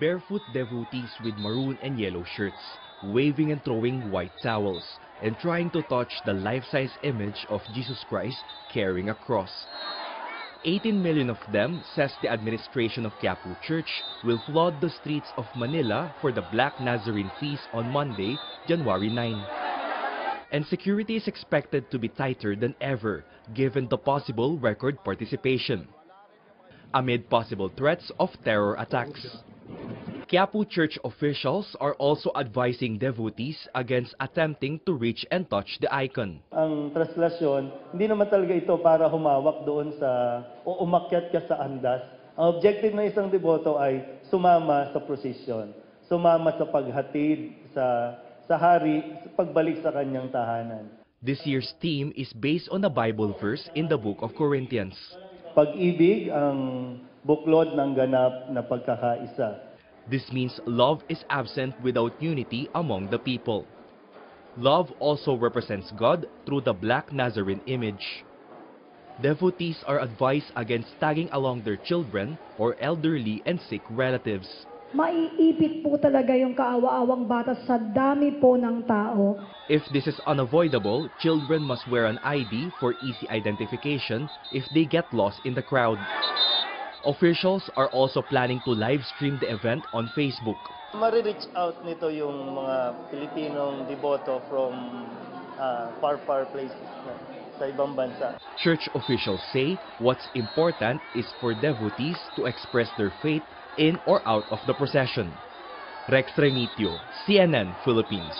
Barefoot devotees with maroon and yellow shirts, waving and throwing white towels, and trying to touch the life-size image of Jesus Christ carrying a cross. 18 million of them, says the administration of Quiapo Church, will flood the streets of Manila for the Black Nazarene feast on Monday, January 9. And security is expected to be tighter than ever, given the possible record participation. Amid possible threats of terror attacks. Quiapo Church officials are also advising devotees against attempting to reach and touch the icon. ang translasyon, hindi naman talaga ito para humawak doon sa o umakyat ka sa andas. Ang objective ng isang deboto ay sumama sa prosesyon, sumama sa paghatid sa sa hari, sa pagbalik sa kanyang tahanan. This year's theme is based on a Bible verse in the book of Corinthians. Pag-ibig ang buklod ng ganap na pagkakaisa. This means love is absent without unity among the people. Love also represents God through the Black Nazarene image. Devotees are advised against tagging along their children or elderly and sick relatives. Maiipit po talaga yung kaawa-awang bata sa dami po ng tao. If this is unavoidable, children must wear an ID for easy identification if they get lost in the crowd. Officials are also planning to live stream the event on Facebook. Mari-reach out nito yung mga Pilipinong deboto from ah, far far places na, sa ibang bansa. Church officials say what's important is for devotees to express their faith in or out of the procession. Rex Remitio, CNN Philippines.